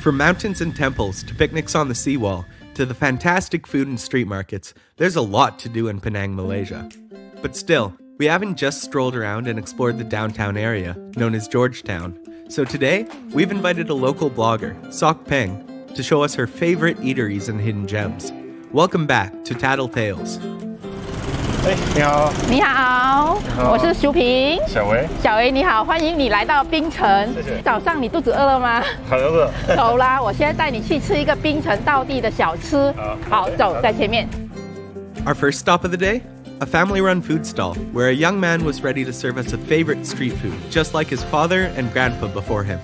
From mountains and temples to picnics on the seawall to the fantastic food and street markets, there's a lot to do in Penang, Malaysia. But still, we haven't just strolled around and explored the downtown area, known as George Town. So today, we've invited a local blogger, Sock Peng, to show us her favorite eateries and hidden gems. Welcome back to Tattle Tales. Hey, first stop of the day? a family run food stall where a young man was ready to serve us a favorite street food, just like his father and grandpa before him.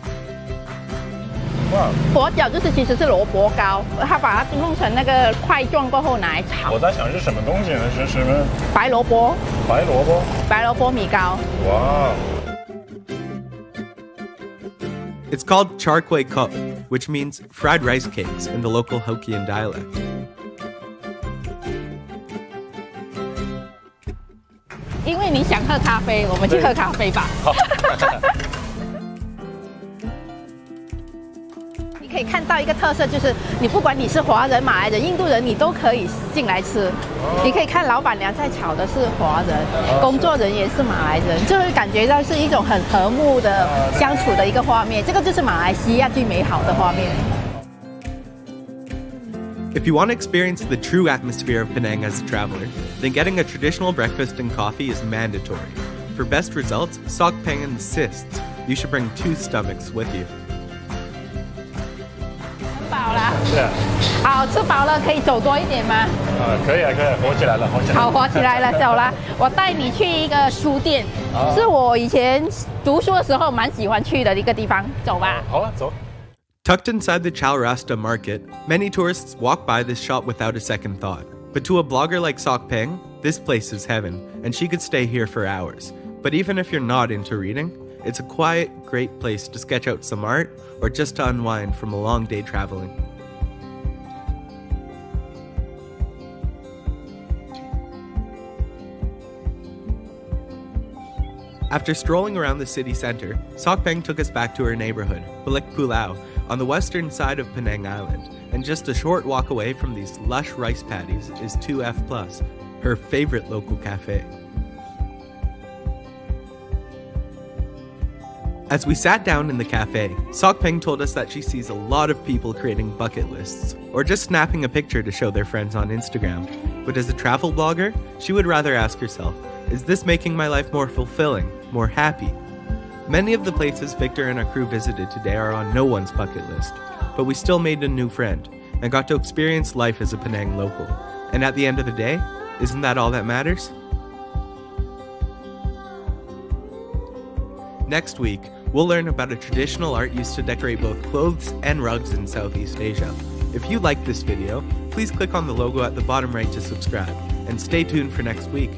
Wow. It's called char kuay kak, which means fried rice cakes in the local Hokkien dialect. 因为你想喝咖啡，我们去喝咖啡吧。你可以看到一个特色，就是你不管你是华人、马来人、印度人，你都可以进来吃。你可以看老板娘在炒的是华人，工作人员是马来人，就会感觉到是一种很和睦的相处的一个画面。这个就是马来西亚最美好的画面。If you want to experience the true atmosphere of Penang as a traveler, then getting a traditional breakfast and coffee is mandatory. For best results, Sock Peng insists you should bring two stomachs with you. Yeah. 好，吃饱了可以走多一点吗？啊，可以啊，可以，火起来了，火起来了。好，火起来了，走啦！我带你去一个书店，是我以前读书的时候蛮喜欢去的一个地方，走吧。好啊，走。Tucked inside the Chowrasta market, many tourists walk by this shop without a second thought. But to a blogger like Sock Peng, this place is heaven, and she could stay here for hours. But even if you're not into reading, it's a quiet, great place to sketch out some art or just to unwind from a long day traveling. After strolling around the city center, Sock Peng took us back to her neighborhood, Balik Pulau, on the western side of Penang Island, and just a short walk away from these lush rice paddies is 2F Plus, her favorite local cafe. As we sat down in the cafe, Sock Peng told us that she sees a lot of people creating bucket lists, or just snapping a picture to show their friends on Instagram. But as a travel blogger, she would rather ask herself, is this making my life more fulfilling, more happy? Many of the places Victor and our crew visited today are on no one's bucket list, but we still made a new friend and got to experience life as a Penang local. And at the end of the day, isn't that all that matters? Next week, we'll learn about a traditional art used to decorate both clothes and rugs in Southeast Asia. If you like this video, please click on the logo at the bottom right to subscribe, and stay tuned for next week.